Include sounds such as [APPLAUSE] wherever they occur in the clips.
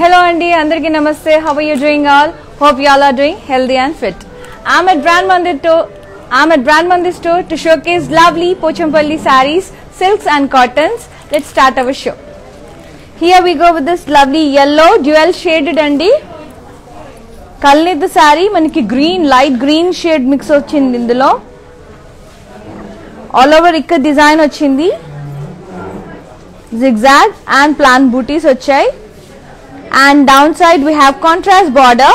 Hello అండి అందరికీ నమస్తే. How are you doing all hope you all are doing healthy and fit I'm at brand Mandir to I'm at brand Mandir to to showcase lovely Pochampally saris silks and cottons let start our show here we go with this lovely yellow dual shaded అండి కల్లిద్దు శారీ మనకి green light green shade mix వచ్చింది ఇందులో. All over ఇక్కడ design వచ్చింది. Zigzag and plain బూటీస్ వచ్చాయి. and downside we have contrast border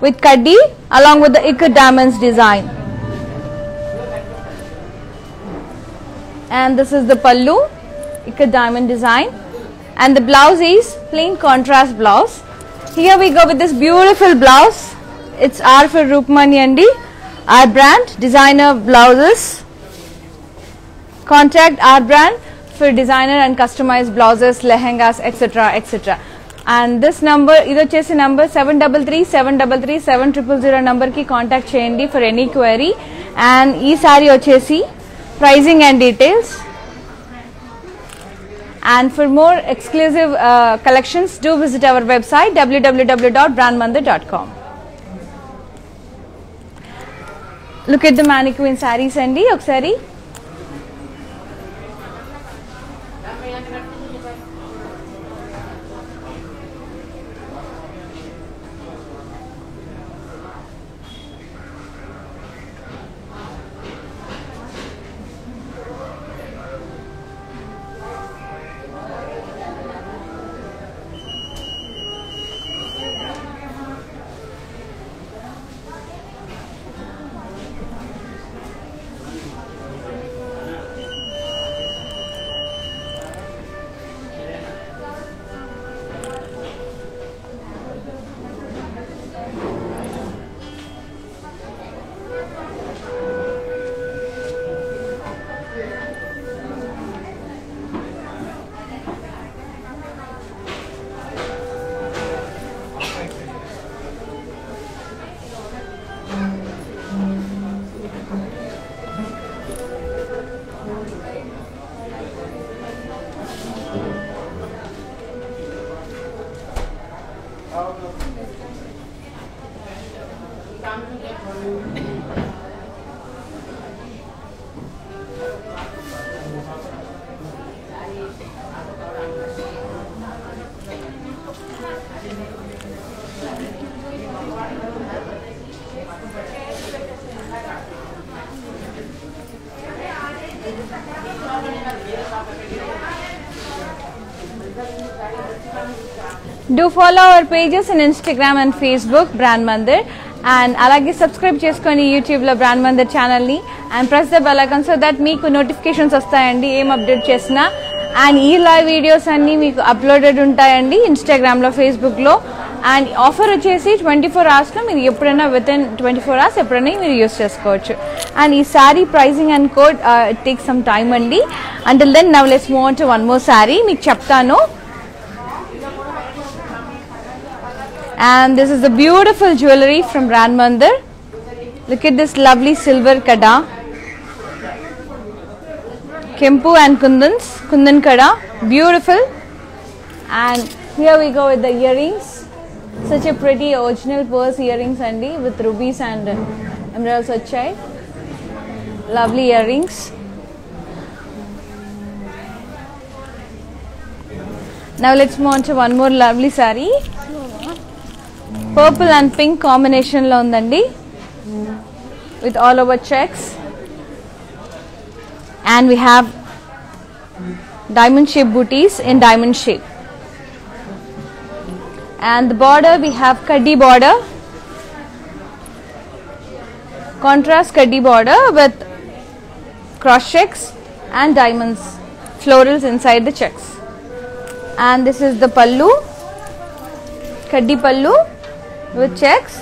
with kaddi along with the ikat diamonds design. And this is the pallu, ikat diamond design and the blouse is plain contrast blouse. Here we go with this beautiful blouse. It's R for Rupmani our brand designer blouses. Contact our brand for designer and customized blouses, lehengas, etc. etc and this number ఇది వచ్చేసి number seven double three seven double three seven triple zero నంబర్కి contact చేయండి for any query and ఈ sorry వచ్చేసి pricing and details and for more exclusive collections do visit our website WWW dot brand Mandir dot com look at the do follow our pages in Instagram and Facebook brand Mandir and అలాగే subscribe చేసుకొని యూట్యూబ్లో brand Mandir ఛానల్ని and press the bell icon so that మీకు notifications వస్తాయండి ఏం update చేసినా. And ఈ live videos అన్నీ మీకు అప్లోడెడ్ ఉంటాయండి ఇన్స్టాగ్రామ్లో ఫేస్బుక్లో అండ్ ఆఫర్ వచ్చేసి ట్వంటీ ఫోర్ అవర్స్లో మీరు ఎప్పుడైనా with in twenty four hours ఎప్పుడైనా మీరు యూస్ చేసుకోవచ్చు. అండ్ ఈ sari pricing and code take some time అండి. Until then now let's move to one more sari మీకు చెప్తాను. And this is the beautiful jewelry from Mandir. Look at this lovely silver kada. Kempu and Kundans, Kundan kada, beautiful. And here we go with the earrings. Such a pretty original purse earrings Andy with rubies and emeralds vachai. Lovely earrings. Now let's move on to one more lovely saree purple and pink కాంబినేషన్లో ఉందండి with all over checks and we have diamond shape booties in diamond shape and the border we have కడ్డీ border contrast కడ్డీ border with cross checks and diamonds florals inside the checks and this is the pallu kaddi pallu with checks?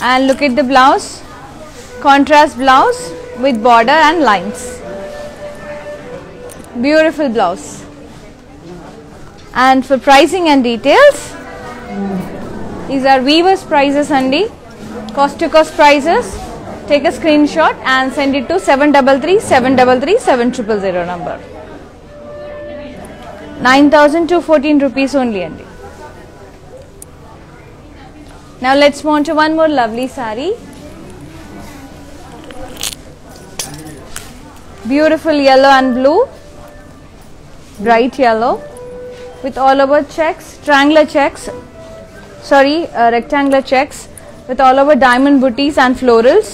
And look at the blouse. Contrast blouse with border and lines. Beautiful blouse. And for pricing and details these are weavers prices అండి cost to cost prices. Take a screenshot and send it to 733 733 7000 number nine thousand to fourteen rupees only అండి Now let's move on to one more lovely saree. Beautiful yellow and blue, bright yellow with all over checks, triangular checks, sorry, uh, rectangular checks with all over diamond booties and florals.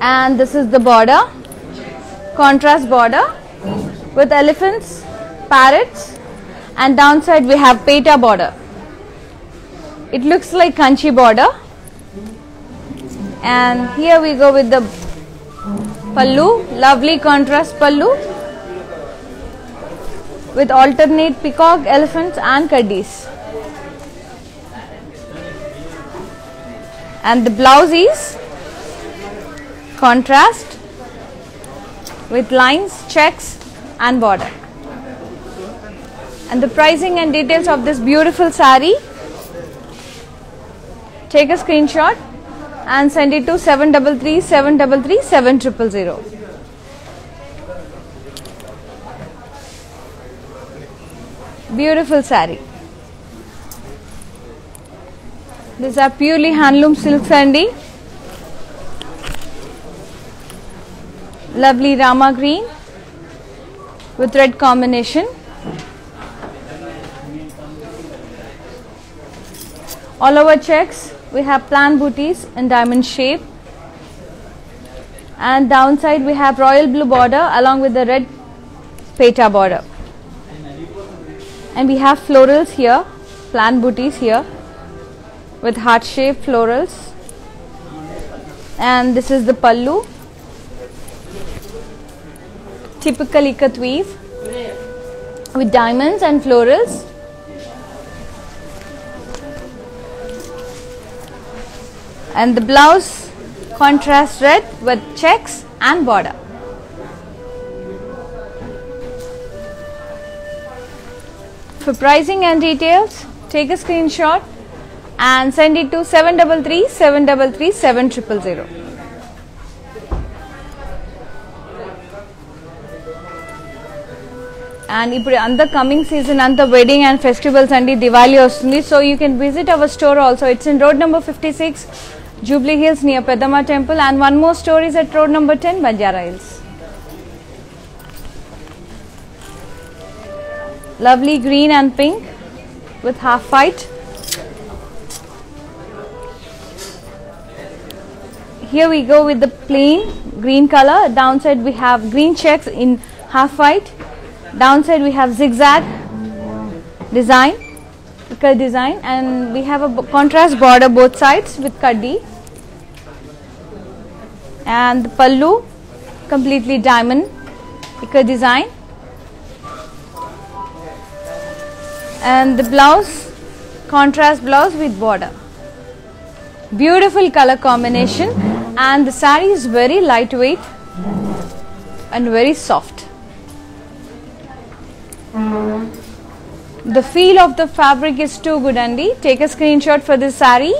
And this is the border, contrast border with elephants, parrots, and downside we have peta border. It looks like kanchi border. And here we go with the pallu, lovely contrast pallu with alternate peacock, elephants and kadis. And the blouse is contrast with lines, checks and border. And the pricing and details of this beautiful sari. take a screenshot and send it to 733 733 7000. Beautiful sari. These are purely handloom silk Andy. Lovely Rama green with red combination. All over checks, we have plan booties in diamond shape. And downside we have royal blue border along with the red peta border. And we have florals here, plan booties here with heart shaped florals. And this is the pallu. Typical ikat weave with diamonds and florals. and the blouse contrast red with checks and border. For pricing and details, take a screenshot and send it to 733 733 7000. and ipudu anta coming season anta wedding and festivals and diwali ostundi so you can visit our store also. It's in road number 56 jubilee hills near Peddamma temple. And one more store is at road number 10 banjara hills. Lovely green and pink with half white. Here we go with the plain green color. Downside we have green checks in half white downside we have zigzag design ikat design and we have a contrast border both sides with kaddi and the pallu completely diamond ikat design. And the blouse contrast blouse with border. Beautiful color combination and the saree is very lightweight and very soft the feel of the fabric is too good andy. Take a screenshot for this sari.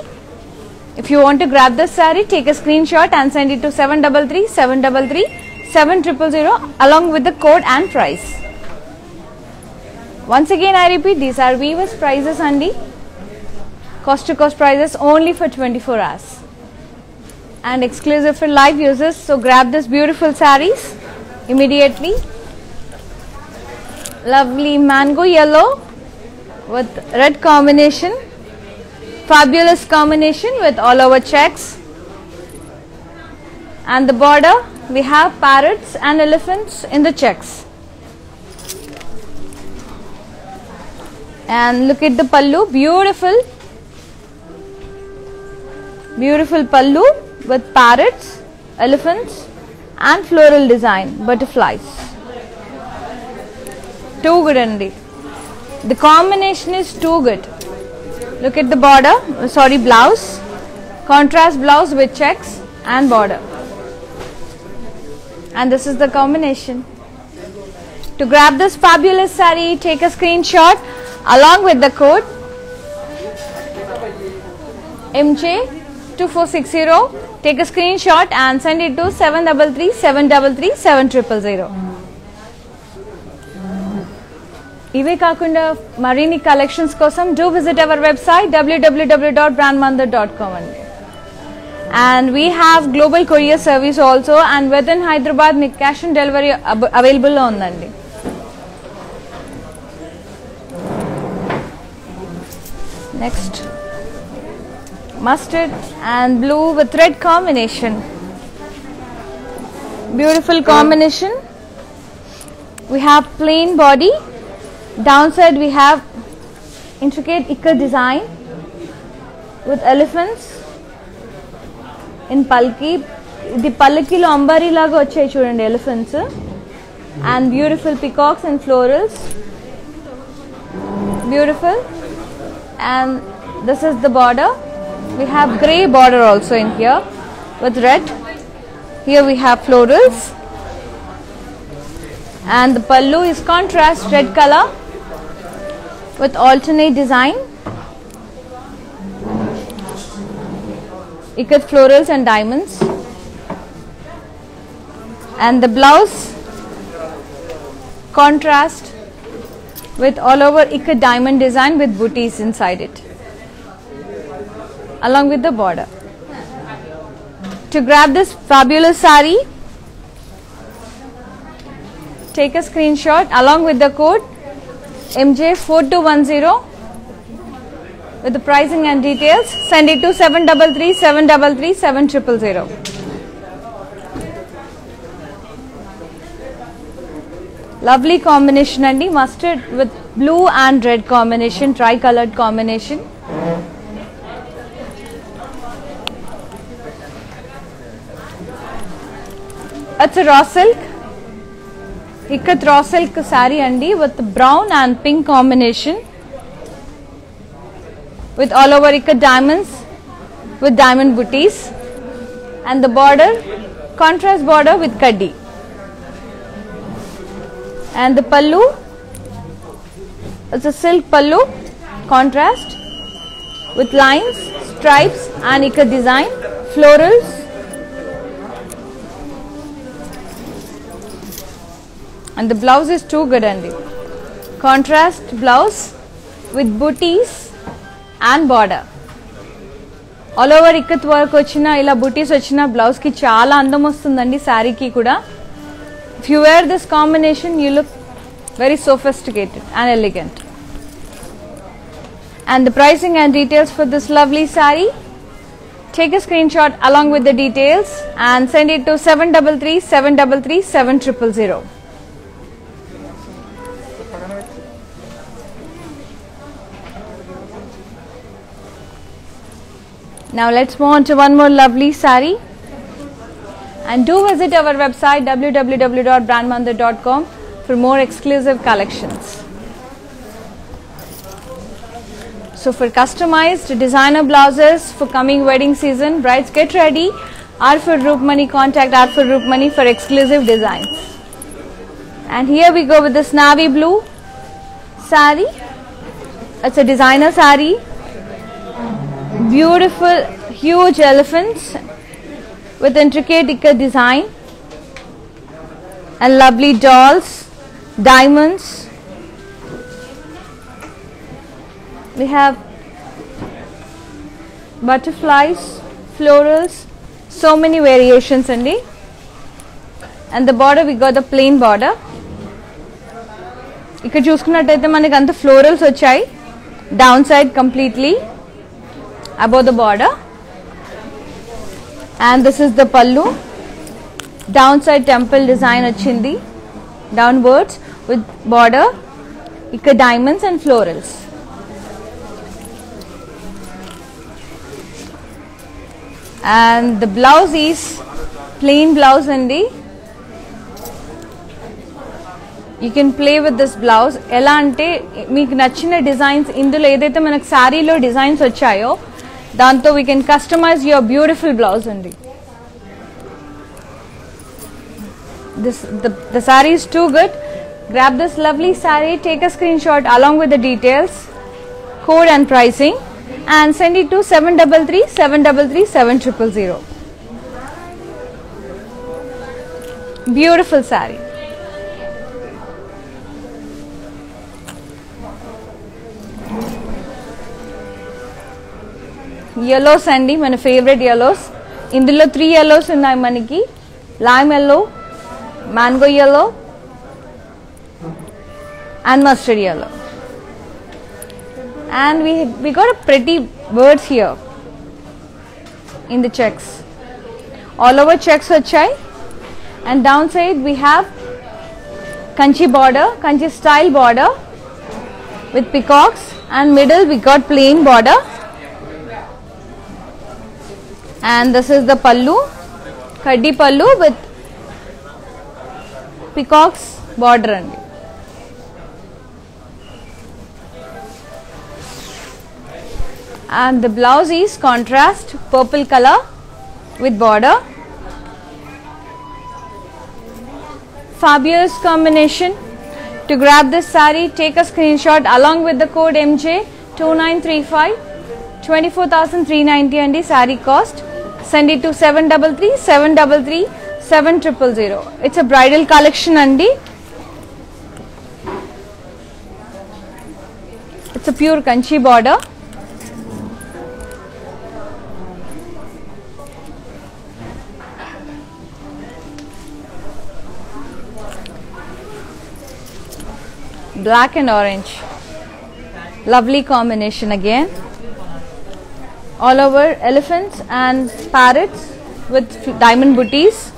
if you want to grab this sari, take a screenshot and send it to 733 733 7000 along with the code and price. Once again I repeat these are weavers prices Andy. Cost to cost prices only for 24 hours. And exclusive for live users so grab this beautiful sarees immediately lovely mango yellow with red combination fabulous combination with all over checks. And the border we have parrots and elephants in the checks. And look at the pallu beautiful beautiful pallu with parrots elephants and floral design butterflies too good andy the combination is too good. Look at the border. Sorry blouse. Contrast blouse with checks and border. And this is the combination. To grab this fabulous saree take a screenshot along with the code MJ2460 take a screenshot and send it to 733 733 7000 ఇవే కాకుండా మరిన్ని collections కోసం do visit our website WWW dot brand Mandir dot com అండి and we have global courier service also and with in Hyderabad మీకు cash on delivery అవైలబుల్లో ఉందండి next mustard and blue with red combination. Beautiful combination. We have plain body. Downside we have intricate ikat design with elephants in palki. The palki lo ambari laga chudandi elephants and beautiful peacocks and florals. Beautiful and this is the border. We have grey border also in here with red. Here we have florals and the pallu is contrast red color with alternate design. Ikat florals and diamonds. And the blouse contrast with all over ikat diamond design with booties inside it along with the border. To grab this fabulous sari take a screenshot along with the code mj4210 with the pricing and details send it to 733 733 7000 lovely combination అండి mustard with blue and red combination tri colored combination. It's a raw silk ikat raw silk saree andi with brown and pink combination. With all over ikat diamonds with diamond booties. And the border contrast border with kaddi. And the pallu it's a silk pallu contrast with lines stripes and ikat design florals and the blouse is too good andy contrast blouse with booties and border all over ikat work వచ్చిన ఇలా బుటీస్ వచ్చిన blouse కి చాలా అందం వస్తుందండి శారీకి కూడా if you wear this combination you look very sophisticated and elegant and the pricing and details for this lovely saree take a screenshot along with the details and send it to 733 733 7000 now let's move on to one more lovely sari. and do visit our website www.brandmandir.com for more exclusive collections. So for customized designer blouses for coming wedding season, brides get ready. R for Arfur Roopmani contact R for Arfur Roopmani for exclusive designs. And here we go with this navy blue sari. It's a designer sari Beautiful, huge elephants with intricate ikat design and lovely dolls, diamonds. We have butterflies, florals, so many variations అండి and the border we got the plain border ఇక్కడ చూసుకున్నట్టయితే మనకి అంత florals వచ్చాయి down side completely above the border and this is the pallu downside temple design achindi downwards with border ikka diamonds and florals and the blouse is plain blouse andi you can play with this blouse ఎలా అంటే మీకు నచ్చిన designs ఇందులో ఏదైతే మనకు శారీలో designs వచ్చాయో దాంతో we can customise your beautiful blouse అండి this the, the saree is too good grab this lovely saree take a screenshot along with the details code and pricing and send it to 733 733 7000 beautiful saree yellows అండి మన favourite yellows ఇందులో three yellows ఉన్నాయి మనకి lime yellow mango yellow and mustard yellow. And we we got a pretty birds here in the checks. All over checks వచ్చాయి and downside we have kanchi border, kanchi style border with peacocks and middle we got plain border and this is the pallu, kaddi pallu with peacocks border and the blouse is contrast purple color with border. Fabulous combination. To grab this saree take a screenshot along with the code mj 2935 24390 and the saree cost send it to 733 733 7000 it's a bridal collection andi it's a pure kanchi border. Black and orange. Lovely combination again all over elephants and parrots with diamond booties.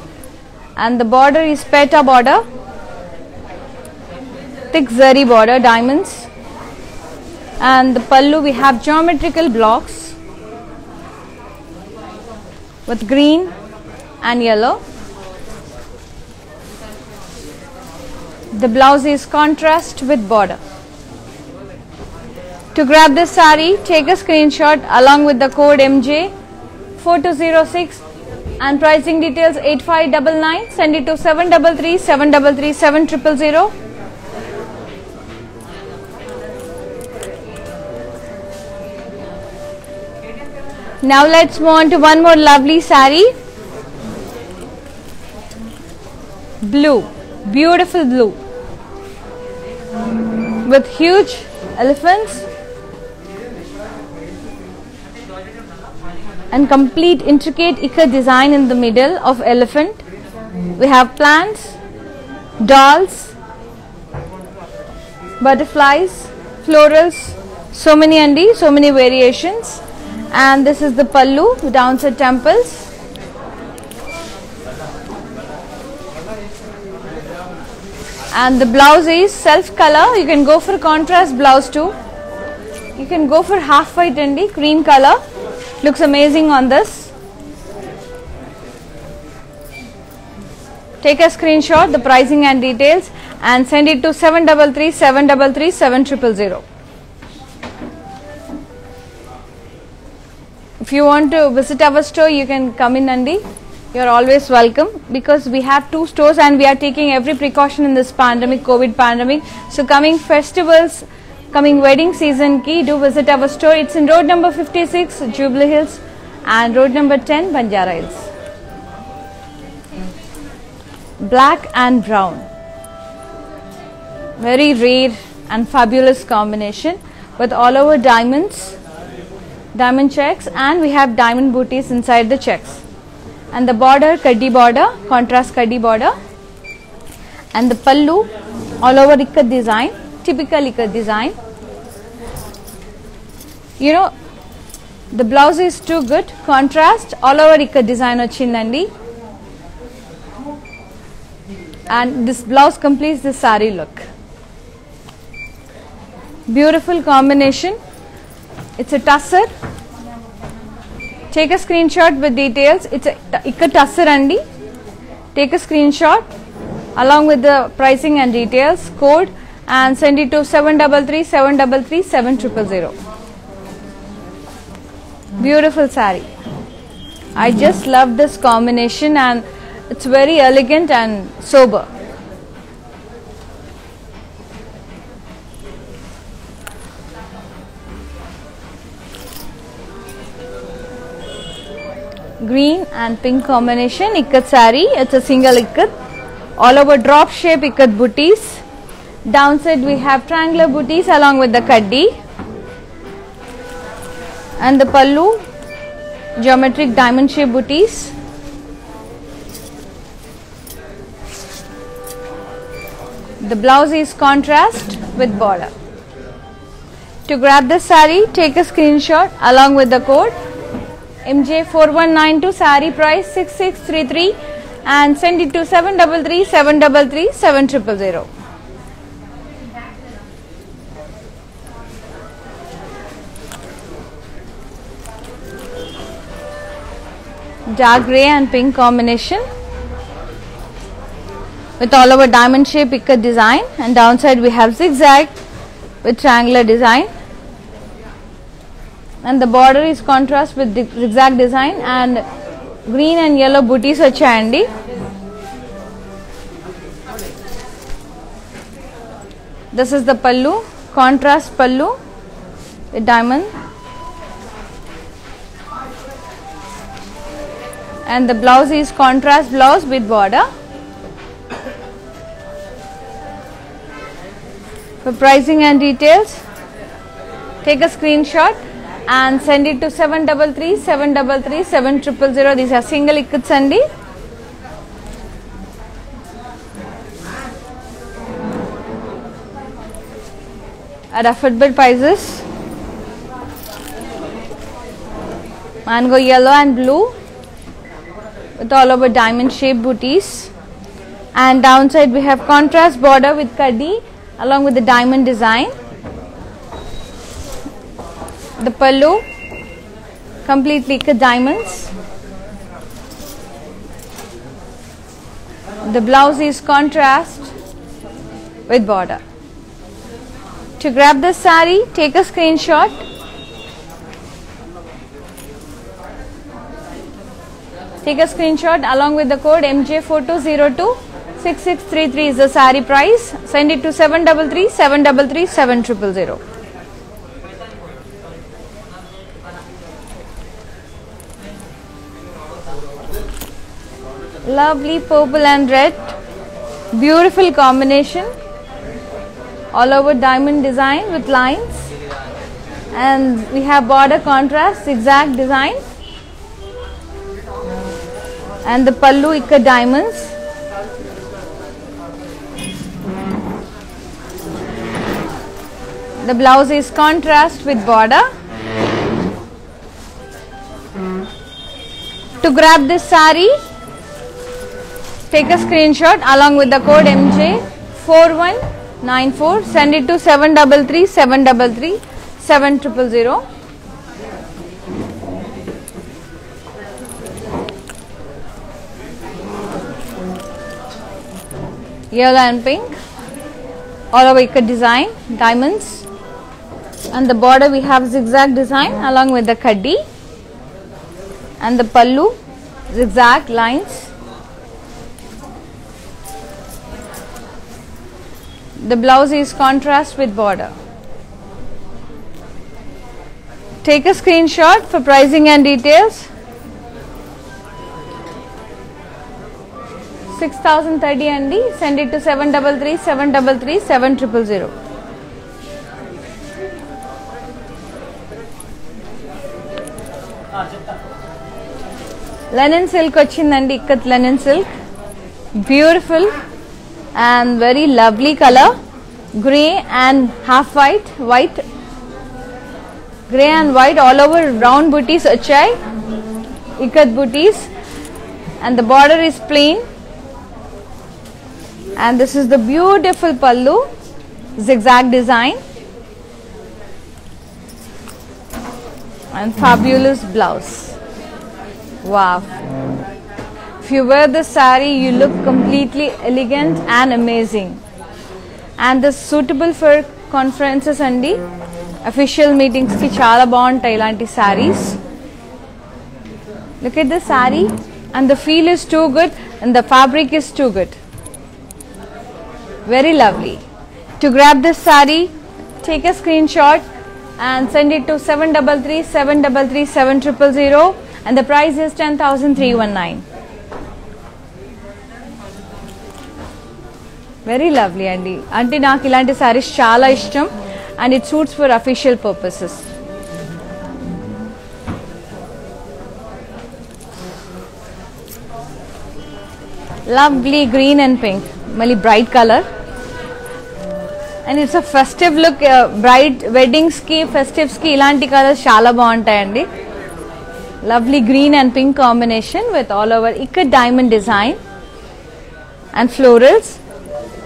And the border is peta border. Thick zari border diamonds. And the pallu we have geometrical blocks with green and yellow. The blouse is contrast with border. To grab this saree, take a screenshot along with the code MJ 4206 and pricing details 8599. Send it to 733 733 7000. Now let's move on to one more lovely saree. Blue, beautiful blue with huge elephants and complete intricate ikat design in the middle of elephant. We have plants, dolls, butterflies, florals, so many andi, so many variations. And this is the pallu, downside temples. and the blouse is self color you can go for contrast blouse too you can go for half white and cream color looks amazing on this. Take a screenshot the pricing and details and send it to 733 733 7000 if you want to visit our store you can come in Andy you are always welcome because we have two stores and we are taking every precaution in this pandemic covid pandemic. So coming festivals coming wedding season key do visit our store. It's in road number 56 jubilee hills and road number 10 banjara hills. Black and brown. Very rare and fabulous combination with all over diamonds diamond checks and we have diamond booties inside the checks. And the border kaddi border contrast kaddi border. And the pallu all over ikat design typical ikat design you know the blouse is too good. Contrast. All over ikat design ochindandi and this blouse completes the sari look. Beautiful combination. It's a tusser. Take a screenshot with details. It's a ikat tusser andi take a screenshot along with the pricing and details code and send it to 733 733 7000 beautiful sari i just love this combination and it's very elegant and sober. Green and pink combination ikat sari it's a single ikat all over drop shape ikat booties. Downside we have triangular booties along with the kaddi. And the pallu, geometric diamond shape booties. The blouse is contrast with border. To grab the sari take a screenshot along with the code MJ4192 sari price 6633 and send it to 733 733 7000. dark grey and pink combination. With all over diamond shape picker design. And downside we have zigzag with triangular design. And the border is contrast with zigzag design. And green and yellow booties are chandy this is the pallu. Contrast pallu with diamond. And the blouse is contrast blouse with border. For pricing and details take a screenshot and send it to 733 733 7000 these are single ikats అండి at affordable prices. Mango yellow and blue with all over diamond shaped booties. And downside we have contrast border with kaddi along with the diamond design. The pallu completely diamonds. The blouse is contrast with border. To grab this sari take a screenshot take a screenshot along with the code mj4202 6633 is the sari price. Send it to 733 733 7000 lovely purple and red. Beautiful combination. All over diamond design with lines. And we have border contrast zigzag design and the pallu ikat diamonds. The blouse is contrast with border. To grab this sari take a screenshot along with the code MJ4194 send it to 733 733 7000 yellow and pink. All over ikat design diamonds. And the border we have zigzag design along with the kaddi and the pallu zigzag lines. The blouse is contrast with border. Take a screenshot for pricing and details 6030 అండి send it to 733 733 7000 Lenin silk వచ్చిందండి ikat Lenin silk beautiful and very lovely colour grey and half white white grey and white all over round బుటీస్ వచ్చాయి ఇక్కత్ బుటీస్ and the border is plain and this is the beautiful pallu zigzag design and fabulous blouse wow if you wear this sari you look completely elegant and amazing and this suitable for conferences అండి official మీటింగ్స్కి చాలా బాగుంటాయి ఇలాంటి sarees look at the saree and the feel is too good and the fabric is too good Very lovely to grab this sari take a screenshot and send it to 733 733 7000 and the price is 10319 very lovely అండి అంటే నాకు ఇలాంటి శారీస్ చాలా ఇష్టం and it suits for official purposes lovely green and pink mali bright color. And it's a festive look uh, bright weddings ki festives ki ilanti colors chala baaguntayandi lovely green and pink combination with all over ikat diamond design and florals.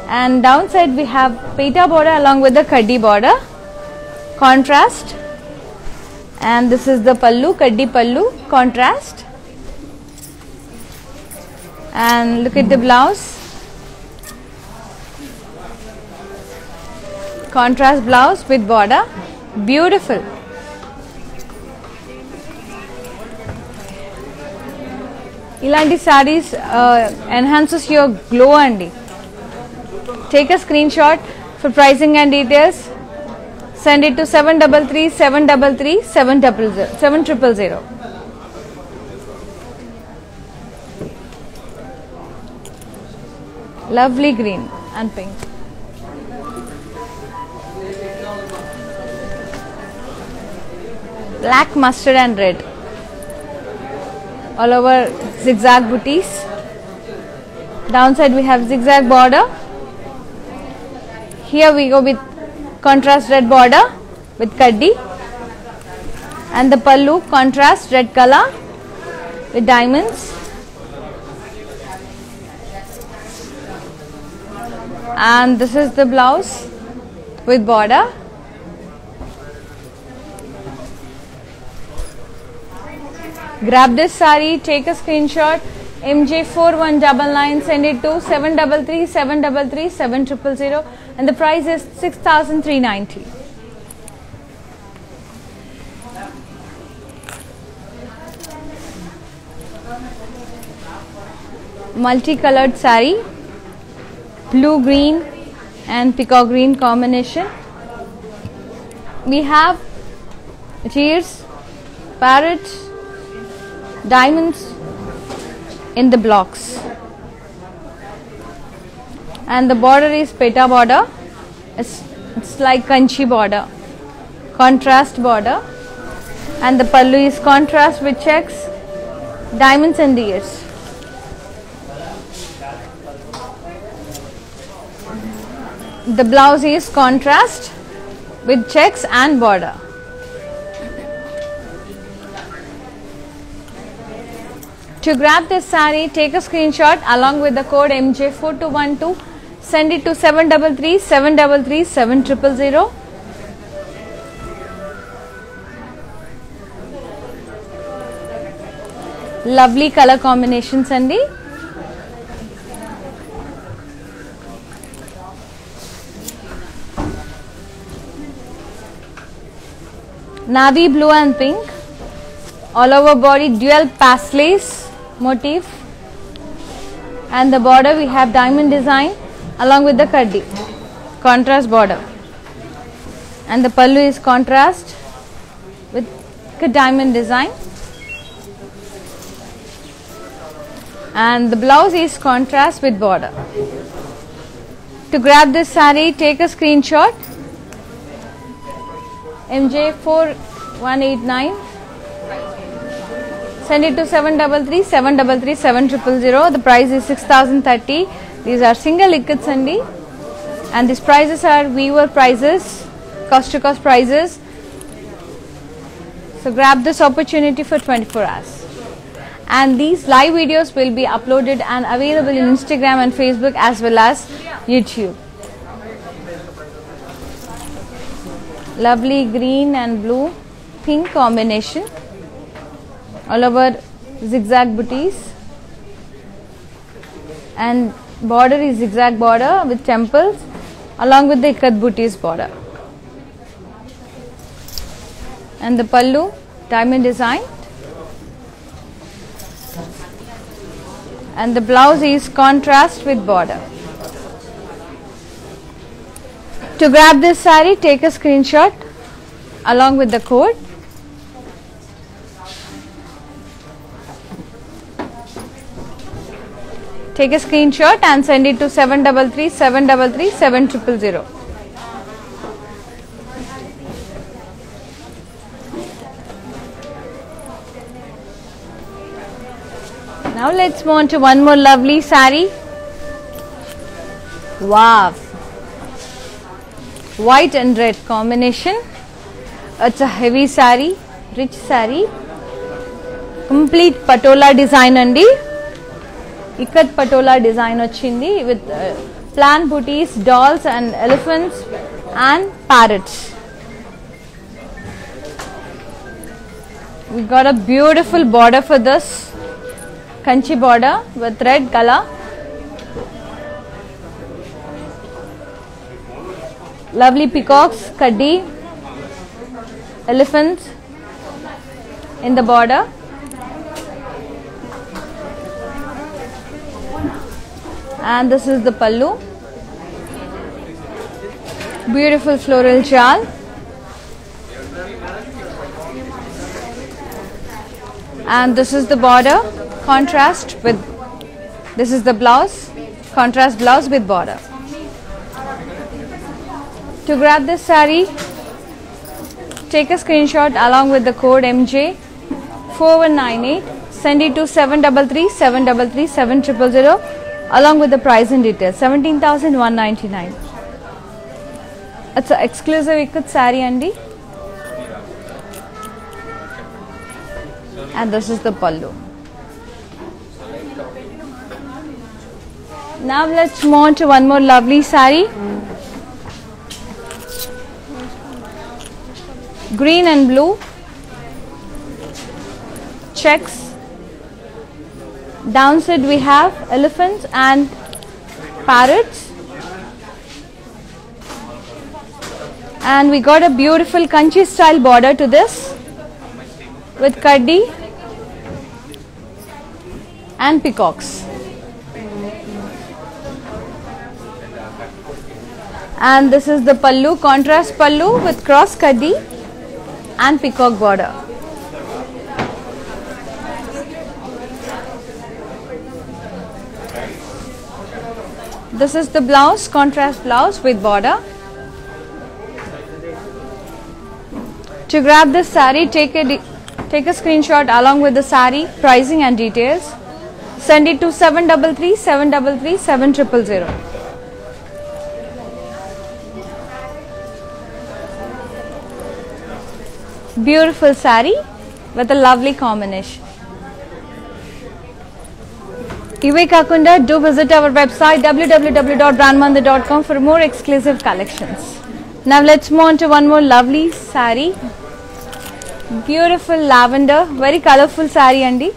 And downside we have peta border along with the kaddi border. Contrast. And this is the pallu kaddi pallu contrast. And look at the blouse. contrast blouse with border beautiful ఇలాంటి saris enhances your glow అండి take a screen shot for pricing and details send it to seven double three seven double three seven double zero seven triple zero lovely green and pink Black mustard and red. All over zigzag booties. Downside we have zigzag border. Here we go with contrast red border with kaddi. And the pallu contrast red color with diamonds. And this is the blouse with border grab this sari take a screenshot. Mj4199 send it to 733 733 7000 and the price is 6390 multicolored sari. Blue green and peacock green combination. We have tears parrots diamonds in the blocks. And the border is peta border. It's, it's like kanchi border. Contrast border. And the pallu is contrast with checks diamonds and the ears. The blouse is contrast with checks and border To grab this sari, take a screenshot along with the code MJ4212. Send it to 733 733 7000. Lovely color combinations అండి navy blue and pink all over body dual paisleys motif. And the border we have diamond design along with the kaddi. Contrast border. And the pallu is contrast with diamond design. And the blouse is contrast with border. To grab this sari take a screenshot. Mj4189 send it to 733 733 7000 the price is 6030 these are single ikats andi and these prices are weaver prices cost to cost prices. So grab this opportunity for 24 hours. And these live videos will be uploaded and available in instagram and facebook as well as youtube. Lovely green and blue pink combination all over zigzag booties. And border is zigzag border with temples along with the ikat booties border. And the pallu diamond design. And the blouse is contrast with border. To grab this sari take a screenshot along with the code Take a screenshot and send it to 733 733 7000. Now let's move on to one more lovely sari. Wow. White and red combination. It's a heavy sari, rich sari. Complete patola design Ikat Patola design ochindi with uh, plan booties, dolls and elephants and parrots. We got a beautiful border for this kanchi border with red color. Lovely peacocks, kaddi, elephants in the border. And this is the pallu. Beautiful floral jal. And this is the border. Contrast with this is the blouse. Contrast blouse with border. To grab this sari take a screenshot along with the code mj 4198 send it to 733 733 7000 along with the price in details 17199 it's an exclusive ikat sari andi and this is the pallu. Now let's move on to one more lovely sari. Green and blue checks. Downside we have elephants and parrots. And we got a beautiful kanchi style border to this with kaddi and peacocks. And this is the pallu, contrast pallu with cross kaddi and peacock border. This is the blouse, contrast blouse with border. To grab this sari, take a take a screenshot along with the sari pricing and details. Send it to 733 733 7000. Beautiful sari with a lovely combination. ఇవే కాకుండా do visit our website W W W dot Brandmandi dot com for more exclusive collections now let's move on to one more lovely sari beautiful lavender very colourful sari అండి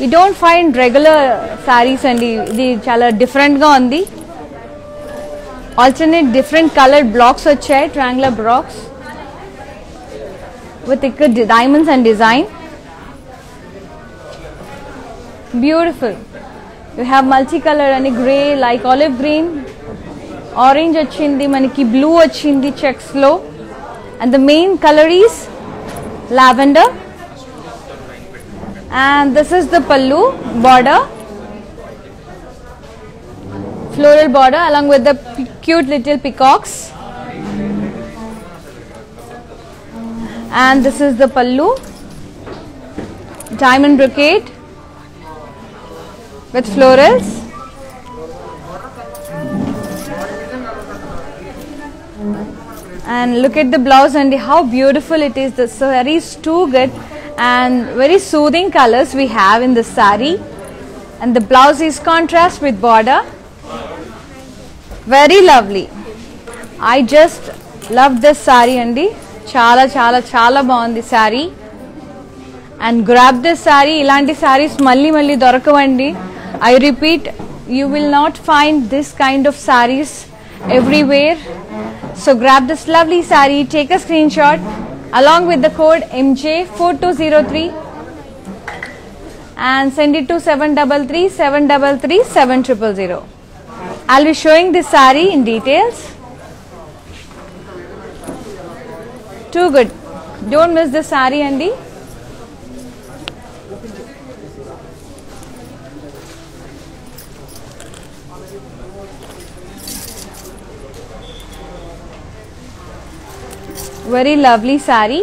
you don't find regular saris అండి ఇది చాలా డిఫరెంట్గా ఉంది. Alternate different colour blocks వచ్చాయి triangular blocks with ఇక్కడ diamonds and design Beautiful. You have multicolor and gray like olive green. Orange achindi, maniki blue achindi checks low. And the main color is lavender. And this is the pallu border. Floral border along with the cute little peacocks. And this is the pallu. Diamond brocade with florals and look at the blouse and how beautiful it is the saree is too good and very soothing colors we have in the saree and the blouse is contrast with border very lovely i just love this saree అండి చాలా చాలా చాలా బాగుంది sari and grab this sari ఇలాంటి శారీస్ మళ్ళీ మళ్ళీ దొరకవండి I repeat, you will not find this kind of saris everywhere. So grab this lovely sari, take a screenshot along with the code MJ4203 and send it to 733 733 7000. I'll be showing this sari in details. Too good. Don't miss the sari, Andy. Very lovely sari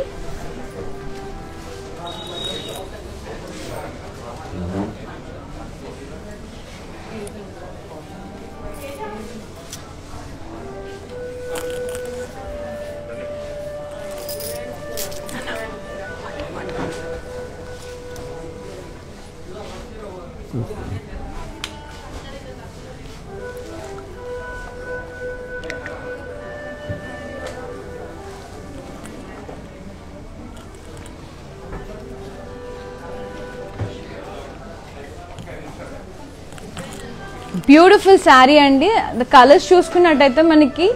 beautiful sari అండి. Colours చూసుకున్నట్టయితే మనకి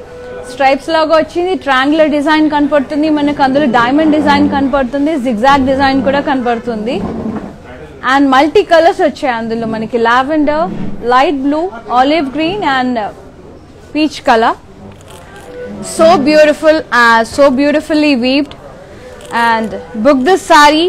stripes లాగా వచ్చింది. Triangular design కనపడుతుంది. మనకి అందులో diamond design కనపడుతుంది. Zigzag design కూడా కనపడుతుంది. అండ్ మల్టీ కలర్స్ వచ్చాయి అందులో. మనకి lavender light blue olive green and peach colour so beautiful so beautifully weaved and book this sari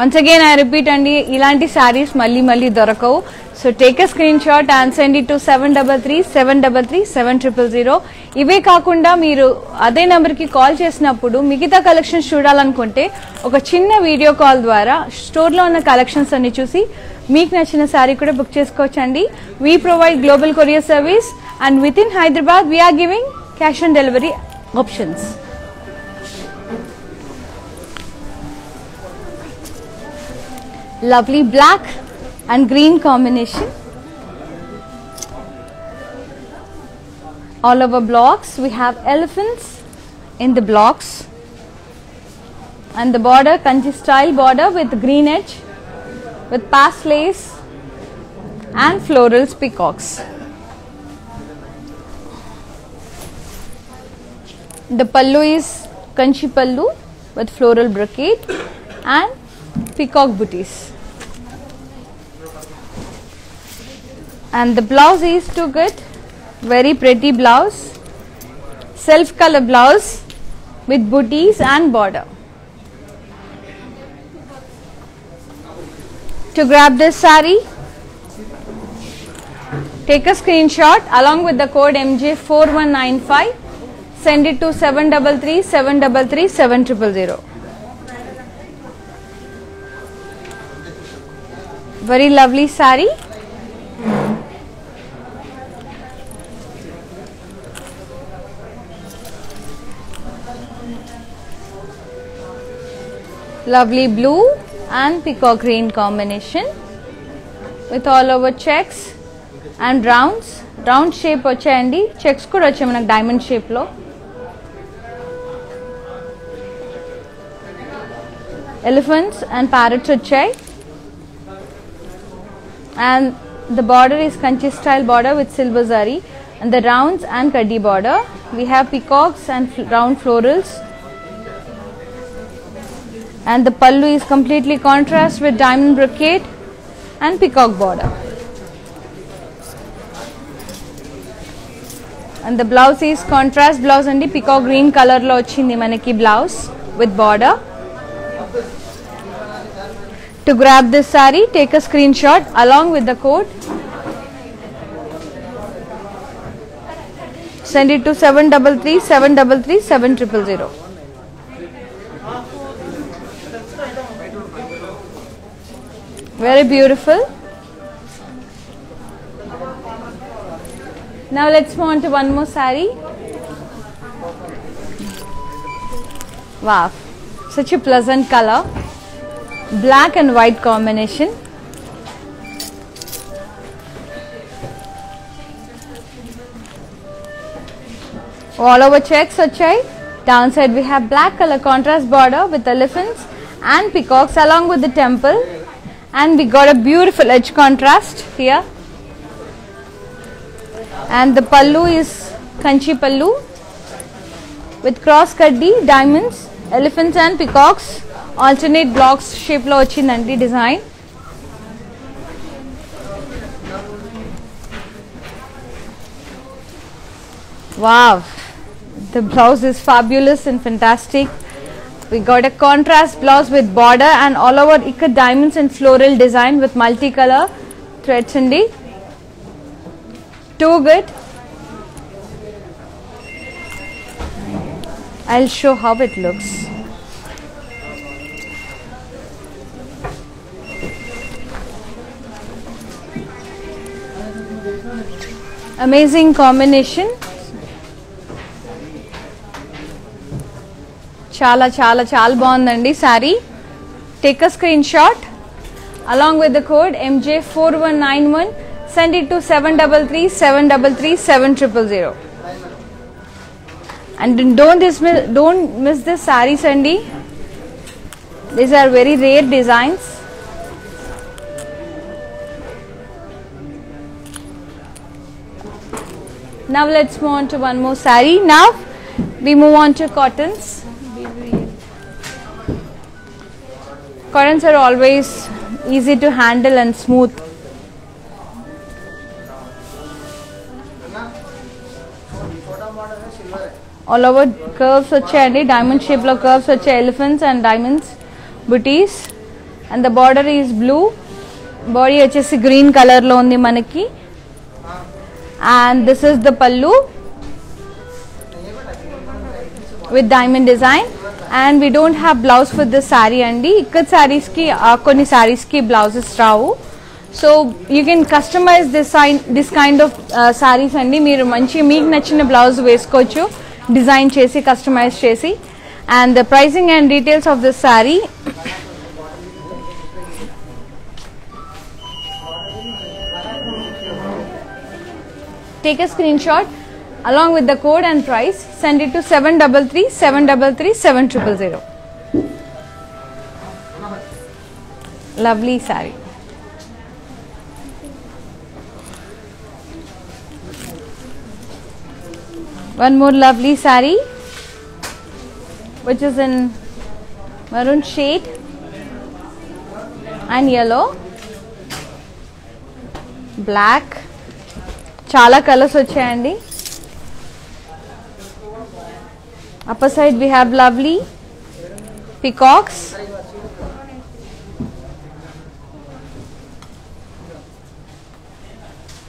once again I repeat అండి ఇలాంటి శారీస్ మళ్ళీ మళ్ళీ దొరకవు. So take a screenshot and send it to seven double three seven double three seven triple zero ఇవే కాకుండా మీరు అదే నెంబర్కి కాల్ చేసినప్పుడు మిగతా కలెక్షన్స్ చూడాలనుకుంటే ఒక చిన్న వీడియో కాల్ ద్వారా స్టోర్లో ఉన్న కలెక్షన్స్ అన్ని చూసి మీకు నచ్చిన శారీ కూడా బుక్ చేసుకోవచ్చండి. We provide global courier service and within Hyderabad we are giving cash on delivery options lovely black and green combination. All over blocks we have elephants in the blocks. And the border kanchi style border with green edge with past lace and florals peacocks. The pallu is kanchi pallu with floral brocade and peacock booties and the blouse is too good. Very pretty blouse. Self color blouse with booties and border. To grab this sari take a screenshot along with the code mj4195 send it to 733 733 7000 very lovely sari lovely blue and peacock green combination with all over checks and rounds round shape వచ్చాయండి checks కూడా వచ్చాయి మనకు diamond షేప్లో elephants and parrots వచ్చాయి and the border is kanchi style border with silver zari and the rounds and kaddi border we have peacocks and fl- round florals and the pallu is completely contrast with diamond brocade and peacock border. And the blouse is contrast blouse and the peacock green color lo ochindi manaki blouse with border. To grab this sari, take a screenshot along with the code. Send it to 733 733 7000. Very beautiful. Now let's move on to one more sari. Wow, such a pleasant color. Black and white combination. All over checks are checked. Downside we have black color contrast border with elephants and peacocks along with the temple and we got a beautiful edge contrast here. And the pallu is kanchi pallu with cross kaddi diamonds elephants and peacocks. Alternate blocks shape lo vachindandi design. Wow. The blouse is fabulous and fantastic we got a contrast blouse with border and all over ikat diamonds and floral design with multicolor threads అండి too good I'll show how it looks. Amazing combination. చాలా చాలా చాలా బాగుందండి sari take a screen shot along with the code M J four one nine one send it to seven double three seven double three seven triple zero and don't miss don't miss this saris అండి these are very rare designs Now let's move on to one more saree. Now we move on to cottons. Cottons are always easy to handle and smooth. All over curves వచ్చాయండి diamond షేప్లో curves వచ్చాయి elephants and diamonds buttis and the border is blue body వచ్చేసి green కలర్లో ఉంది మనకి and this is the pallu with diamond design and we don't have blouse for this saree అండి ఇక్కడ sarees కి ఆ, కొన్ని sarees కి blouses Rao so you can customise this this kind of saris అండి మీరు మంచి మీకు నచ్చిన బ్లౌజ్ వేసుకోవచ్చు డిజైన్ చేసి కస్టమైజ్ చేసి and the pricing and details of this sorry take a screenshot Along with the code and price send it to 733 733 7000 lovely saree one more lovely saree which is in maroon shade and yellow black చాలా colours వచ్చాయండి Upper side we have lovely peacocks.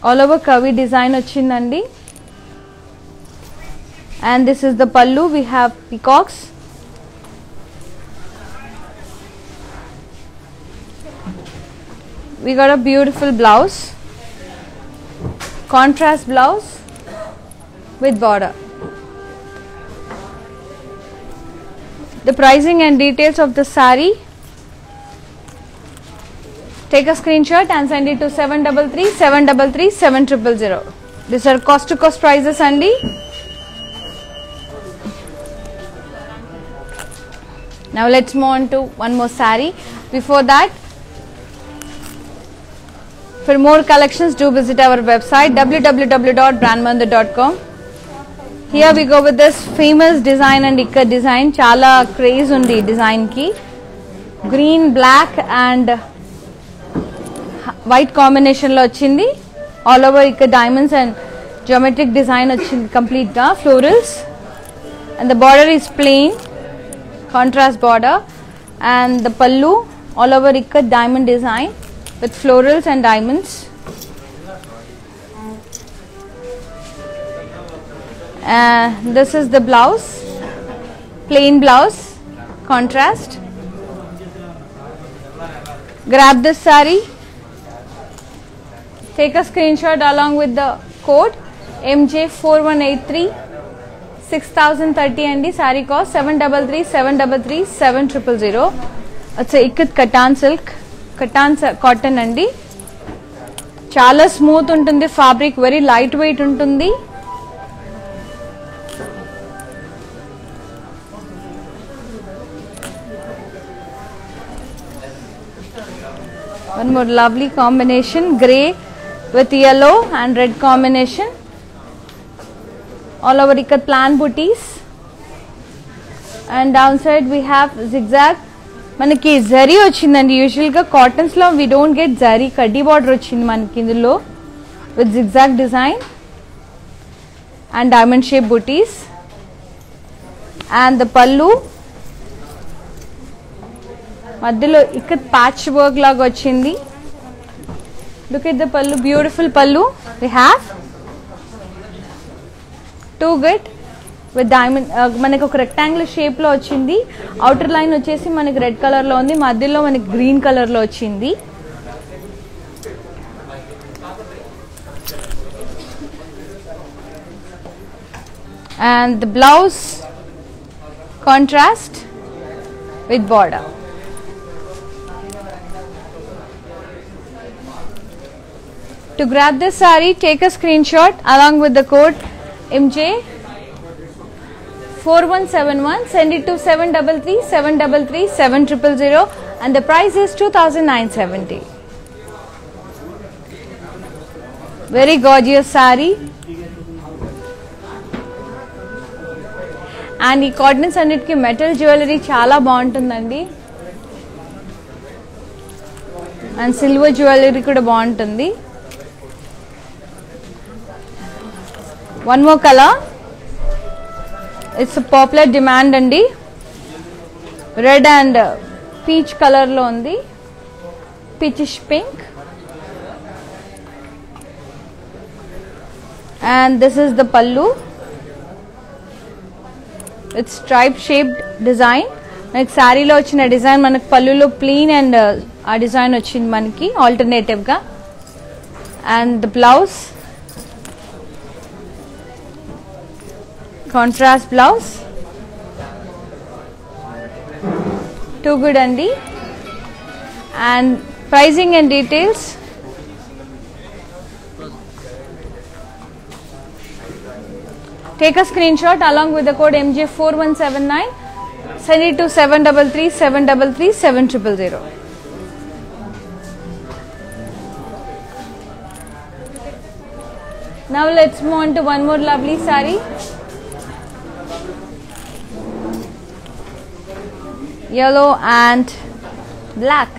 All over curvy design ochindandi. And this is the pallu. We have peacocks. We got a beautiful blouse. Contrast blouse with border. The pricing and details of the sari. Take a screenshot and send it to 733 733 7000. These are cost to cost prices Andy. Now let's move on to one more sari. Before that, for more collections, do visit our website www.brandmandir.com. Here we go with this famous design and ఇక్కడ design చాలా craze ఉంది ఈ కి green black and white కాంబినేషన్లో వచ్చింది all over ఇక్కడ diamonds and geometric design వచ్చింది కంప్లీట్గా florals and the border is plain contrast border and the pallu all over ఇక్కడ diamond design with florals and diamonds Uh, this is the blouse, plain blouse, contrast. Grab this sari, take a screenshot along with the code MJ4183 6030 అండి sari cost seven double three seven double three seven triple zero అచ్చా ikat cotton silk cotton cotton అండి చాలా smooth ఉంటుంది fabric very light weight ఉంటుంది one more lovely combination grey with yellow and red combination all over ఇక్కడ plan buttis and down side we have zigzag మనకి జరీ వచ్చిందండి యూజువల్గా కాటన్స్లో we don't get zari కడ్డీ border వచ్చింది మనకి ఇందులో with zigzag design and diamond shape buttis and the పళ్ళు మధ్యలో ఇక్కడ ప్యాచ్ వర్క్ లాగా వచ్చింది. Look it the pallu beautiful pallu we have too good with diamond మనకి ఒక రెక్టాంగిల్ షేప్లో వచ్చింది. అవుటర్ లైన్ వచ్చేసి మనకి రెడ్ కలర్లో ఉంది. మధ్యలో మనకి గ్రీన్ కలర్లో వచ్చింది. And the blouse contrast with border To grab this saree, take a screenshot along with the code MJ 4171, send it to 733 733 7000 and the price is 2970. Very gorgeous saree. And ఈ కార్డినెట్స్ అన్నిటికీ metal jewellery చాలా బాగుంటుందండి and silver jewellery కూడా బాగుంటుంది one more colour it's popular demand అండి. Red and peach కలర్లో ఉంది. Peachish pink and this is the pallu it's stripe shaped design మనకి శారీలో వచ్చిన డిజైన్ మనకి పళ్ళులో ప్లీన్ అండ్ ఆ డిజైన్ వచ్చింది మనకి ఆల్టర్నేటివ్గా and the blouse contrast blouse. Too good andy, and pricing and details. Take a screenshot along with the code MJ4179 send it to 733 733 7000 now let's move on to one more lovely sari. yellow and black.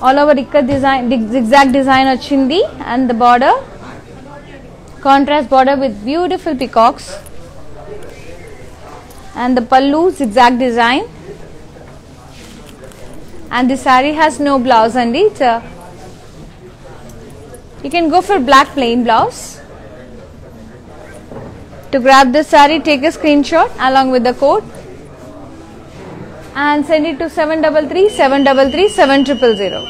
All over Ikat design zigzag design of chindi and the border. Contrast border with beautiful peacocks. And the pallu zigzag design. And the sari has no blouse and it's a. Uh, you can go for black plain blouse. To grab this saree, take a screenshot along with the code and send it to 733 733 7000.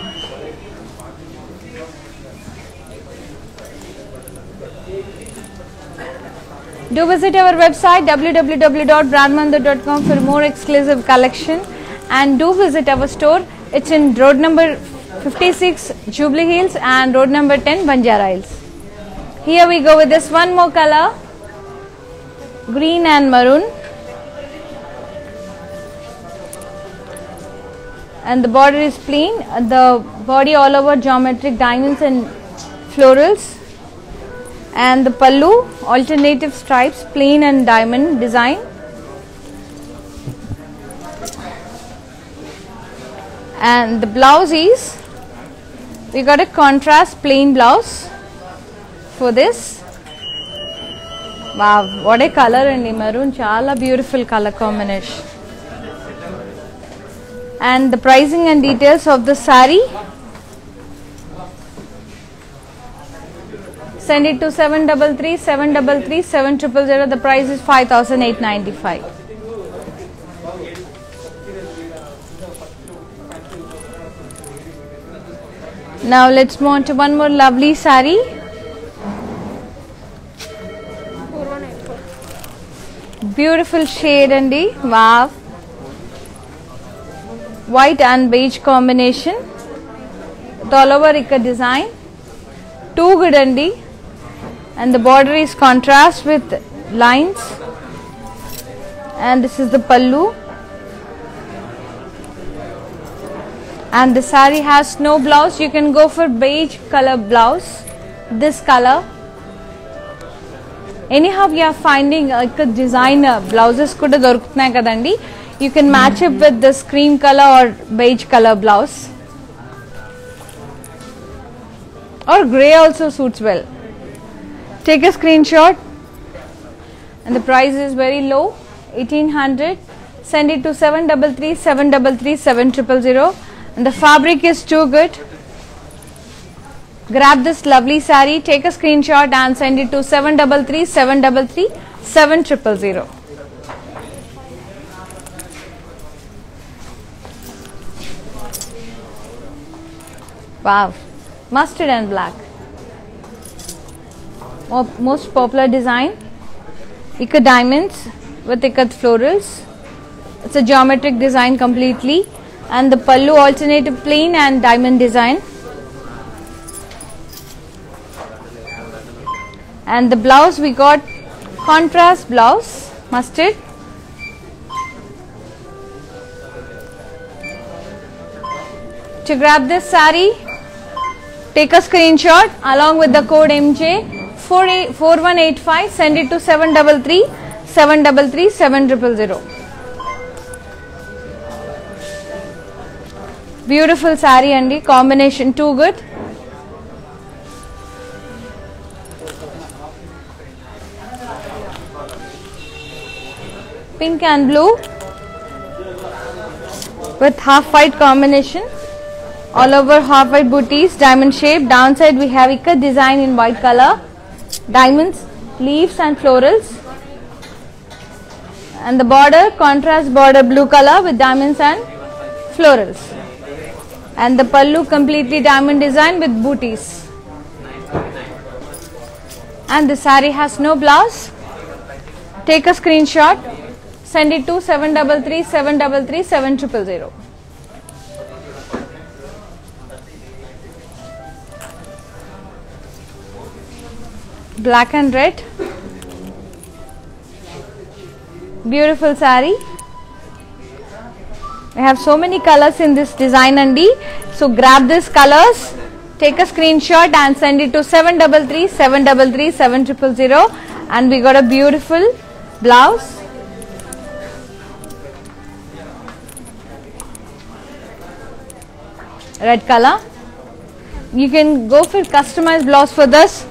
Do visit our website www.brandmandir.com for more exclusive collection and do visit our store. It's in road number 56 Jubilee Hills and road number 10 Banjara Hills. Here we go with this one more color green and maroon. and the border is plain. The body all over geometric diamonds and florals. And the pallu alternative stripes plain and diamond design. And the blouse is we got a contrast plain blouse for this wow what a color అండి maroon చాలా beautiful color combination and the pricing and details of the sari send it to 733 733 7000 the price is 5895 now let's move on to one more lovely sari Beautiful shade అండి wow. White and beige combination. Ikat design. Too good andi. And the border is contrast with lines. And this is the pallu. And the sari has no blouse. You can go for beige color blouse. This color anyhow we are finding uh, like a designer uh, blouses kuda dorukutunnayi kadandi? you can match up with this cream color or beige color blouse. Or grey also suits well. Take a screenshot. And the price is very low 1800 send it to 733 733 7000 and the fabric is too good grab this lovely sari, take a screenshot and send it to 733 733 7000 wow. Mustard and black. Most popular design. Ikat diamonds with ikat florals. It's a geometric design completely. And the pallu alternative plain and diamond design and the blouse we got contrast blouse mustard. To grab this sari take a screenshot along with the code MJ 4185 send it to 733 733 7000 beautiful sari andy. Combination too good. pink and blue with half white combination. All over half white booties diamond shape. Downside we have ikat design in white color. Diamonds leaves and florals. And the border contrast border blue color with diamonds and florals. And the pallu completely diamond design with booties. And the sari has no blouse. Take a screenshot send it to 733 733 7000 black and red. Beautiful sari we have so many colors in this design andi so grab these colors take a screenshot and send it to 733 733 7000 and we got a beautiful blouse red color. You can go for customized blouse for this.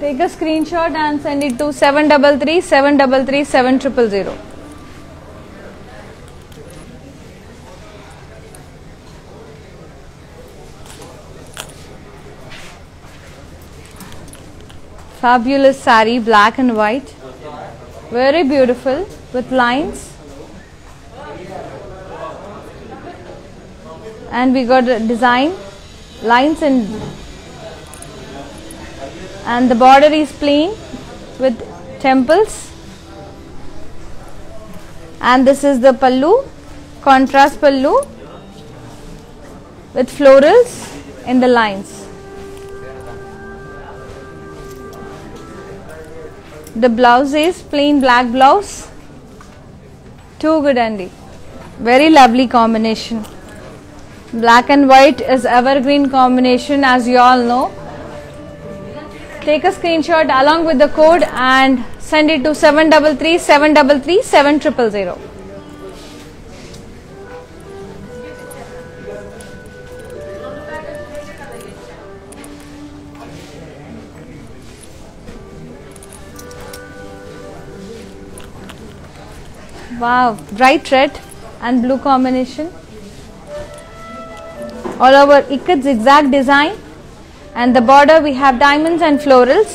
Take a screenshot and send it to 733 733 7000 fabulous sari black and white. Very beautiful with lines and we got a design lines and and the border is plain with temples. And this is the pallu contrast pallu with florals in the lines. The blouse is plain black blouse. Too good andy. Very lovely combination black and white is evergreen combination as you all know. Take a screenshot along with the code and send it to 733 733 7000 wow bright red and blue combination all over ikat zigzag design. And the border we have diamonds and florals.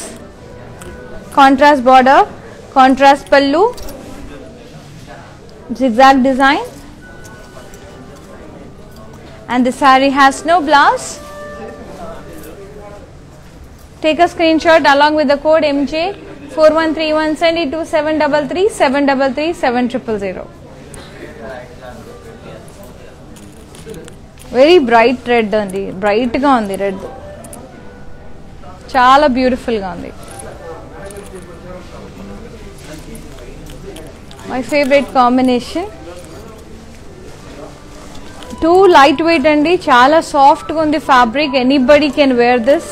Contrast border contrast pallu zigzag design. And the sari has no blouse. Take a screenshot along with the code mj 4131 send it to 733 733 7000 very bright red అండి బ్రైట్గా ఉంది red చాలా బ్యూటిఫుల్గా ఉంది. My favourite combination too light weight అండి. చాలా సాఫ్ట్గా ఉంది fabric anybody can wear this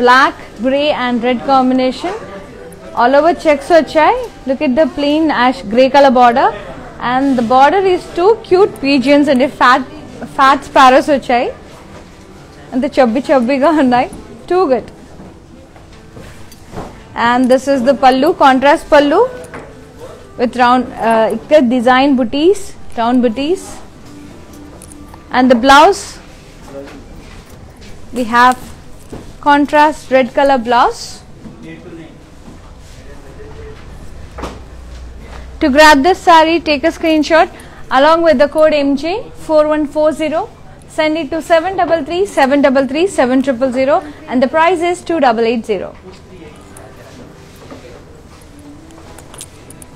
black grey and red combination all over checks వచ్చాయి look it the plain ash grey colour border and the border is too cute pigeons అండి fat fat sparrows వచ్చాయి అంత chubby చబ్బిగా [LAUGHS] ఉన్నాయి too good and this is the పల్లు contrast పల్లు with round ఇక్కడ design buttis round buttis and the blouse we have contrast red color blouse. To grab this saree, take a screenshot Along with the code MJ4140. Send it to 733 733 7000 and the price is 2880.